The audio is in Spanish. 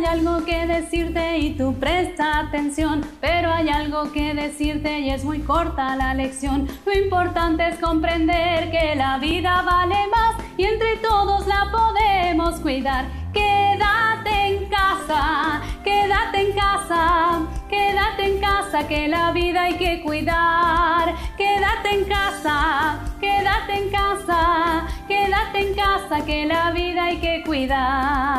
hay algo que decirte y tú presta atención, pero hay algo que decirte y es muy corta la lección. Lo importante es comprender que la vida vale más y entre todos la podemos cuidar. Quédate en casa, quédate en casa, quédate en casa que la vida hay que cuidar. Quédate en casa, quédate en casa, quédate en casa que la vida hay que cuidar.